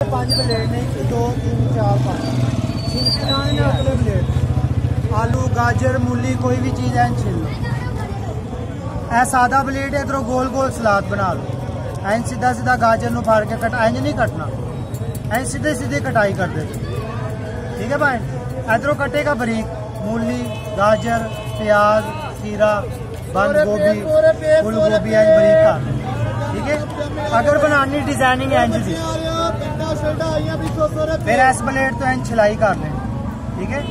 Plate नहीं दो तीन चार पाँच। छिलना प्लेट। आलू गाजर मूली कोई भी चीज़ है छिल लो। सादा प्लेट है इधरों गोल गोल सलाद बना लो। एन सीधा सीधा गाजर न फाड़ के कट इंज नहीं कटना। एन सीधे सीधे कटाई कर दे। ठीक है भाई? इधरों कटेगा बरीक। मूली गाजर प्याज खीरा बंद गोभी फुल गोभी एंज बरीक का ठीक है? अगर बनानी डिज़ाइनिंग एंज की ਫਿਰ ਇਸ ਬਲੇਡ ਤੋਂ ਇੰਜ ਛਲਾਈ ਕਰ ਲੈ ਠੀਕ ਹੈ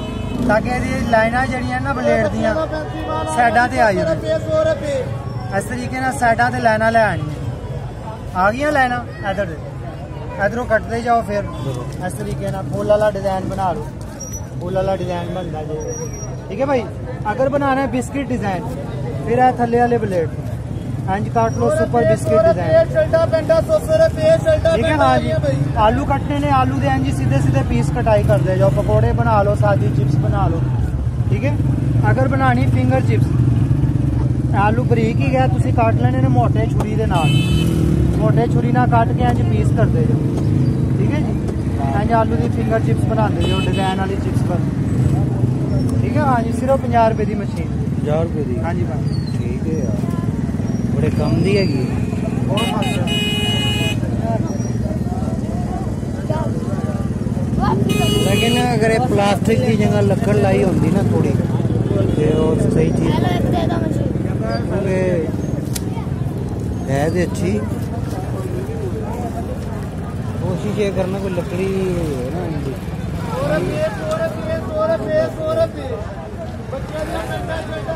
ਤਾਂ ਕਿ ਇਹਦੀ ਲਾਈਨਾਂ ਜਿਹੜੀਆਂ ਨਾ ਬਲੇਡ ਦੀਆਂ ਸਾਈਡਾਂ ਤੇ ਆ ਜਾਣ ਇਸ ਤਰੀਕੇ ਨਾਲ ਸਾਈਡਾਂ ਤੇ ਲਾਈਨਾਂ ਲੈ ਆਣੀਆਂ ਆ ਗਈਆਂ ਲਾਈਨਾਂ ਇਧਰ ਦੇ ਇਧਰੋਂ ਕੱਟਦੇ ਜਾਓ ਫਿਰ ਇਸ ਤਰੀਕੇ ਨਾਲ ਫੁੱਲ ਵਾਲਾ ਡਿਜ਼ਾਈਨ ਬਣਾ ਲਓ ਫੁੱਲ ਵਾਲਾ ਡਿਜ਼ਾਈਨ ਬਣਦਾ ਜੇ ਠੀਕ ਹੈ ਭਾਈ ਅਗਰ ਬਣਾਣਾ ਹੈ ਬਿਸਕਿਟ ਡਿਜ਼ਾਈਨ ਫਿਰ ਇਹ ਥੱਲੇ ਵਾਲੇ ਬਲੇਡ इंज काट लो सुपर बिस्किट डिजाइन ठीक है हाँ जी आलू कटने ने आलू ਦੇ ਇੰਜ ਸਿੱਧੇ ਸਿੱਧੇ ਪੀਸ ਕਟਾਈ ਕਰਦੇ ਜਾਓ ਪਕੌੜੇ ਬਣਾ ਲਓ ਸਾਦੀ ਚਿਪਸ ਬਣਾ ਲਓ ਠੀਕ ਹੈ ਅਗਰ ਬਣਾਣੀ ਫਿੰਗਰ ਚਿਪਸ ਆਲੂ ਬਰੀਕ ਹੀ ਗਿਆ ਤੁਸੀਂ ਕੱਟ ਲੈਣੇ ਨੇ ਮੋਟੇ ਛੁਰੀ ਦੇ ਨਾਲ ਮੋਟੇ ਛੁਰੀ ਨਾਲ ਕੱਟ ਕੇ ਇੰਜ ਪੀਸ ਕਰਦੇ ਜਾਓ ਠੀਕ ਹੈ ਜੀ ਇੰਜ ਆਲੂ ਦੀ ਫਿੰਗਰ ਚਿਪਸ ਬਣਾਉਂਦੇ ਜਾਓ ਡਿਜ਼ਾਈਨ ਵਾਲੀ ਚਿਪਸ ਬਣ ਠੀਕ ਹੈ ਹਾਂ ਜੀ ਸਿਰਫ 50 ਰੁਪਏ ਦੀ ਮਸ਼ੀਨ 50 ਰੁਪਏ ਦੀ ਹਾਂਜੀ ਭਾਈ ਠੀਕ ਹੈ ਯਾਰ से कम दिएगी लेकिन अगर ये प्लास्टिक की जगह लकड़ लाई होती ना थोड़ी तो सही चीज़ है तो अच्छी कोशिश ये करना कोई लकड़ी है ना बच्चा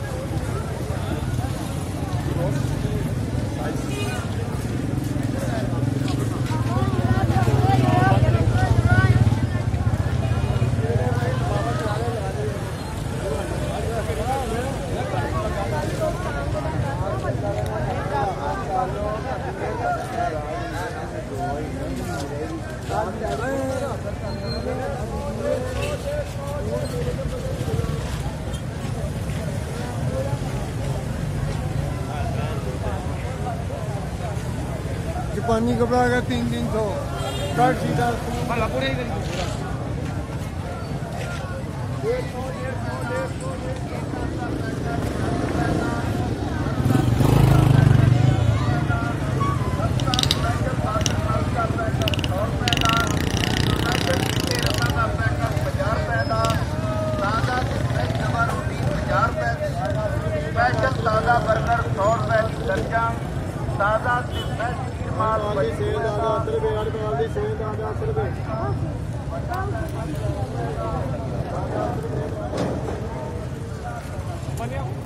जापानी कपड़ा का तीन तीन सौ शर्ट सीधा। स्पेशल ताज़ा बर्गर सौ रुपए की दर्जन ताज़ा से फ्रेश माल दी